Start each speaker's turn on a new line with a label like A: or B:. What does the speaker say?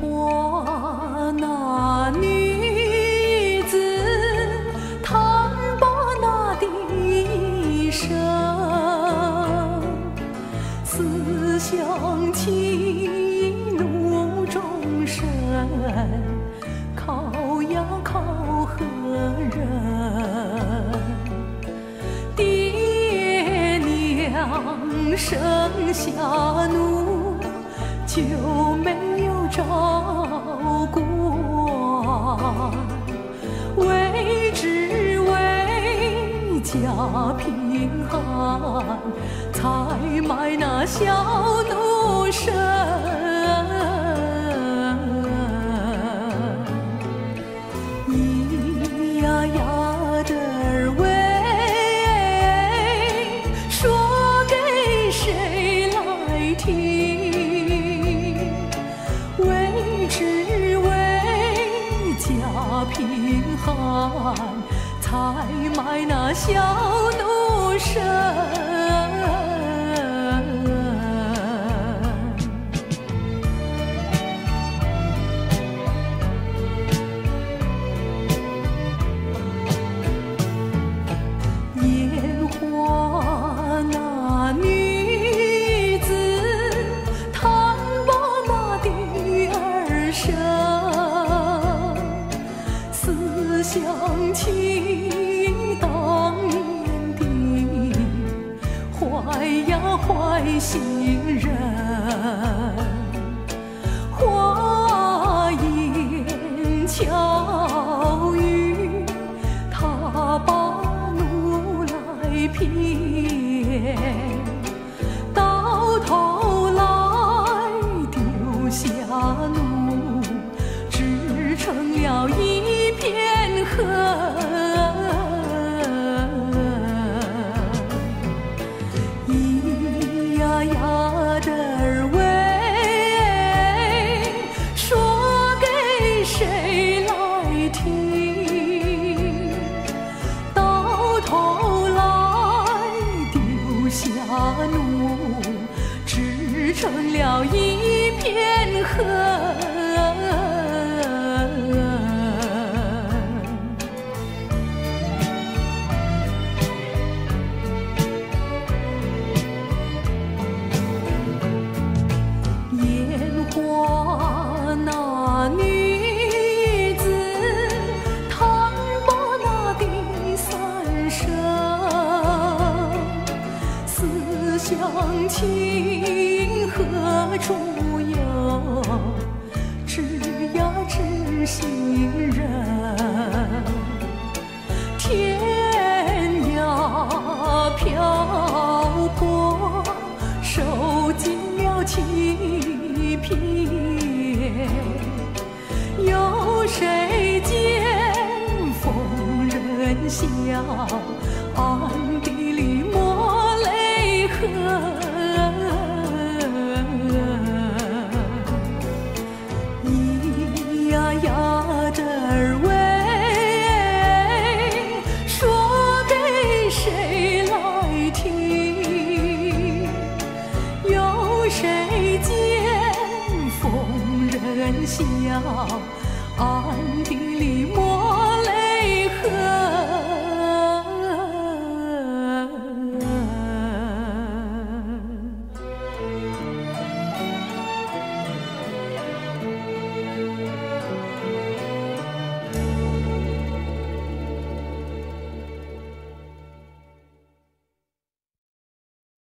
A: 花那女子，弹拨那笛声，思乡起怒中生，靠呀靠何人？爹娘生下奴，就没照管，为只为家贫寒，才卖那小奴身。贫寒，才卖那小奴身。坏呀坏心人。坏谁来听？到头来丢下奴，只成了一片恨。情何处有？知呀知心人。天涯漂泊，受尽了欺骗，有谁见疯人笑，笑，暗地里默。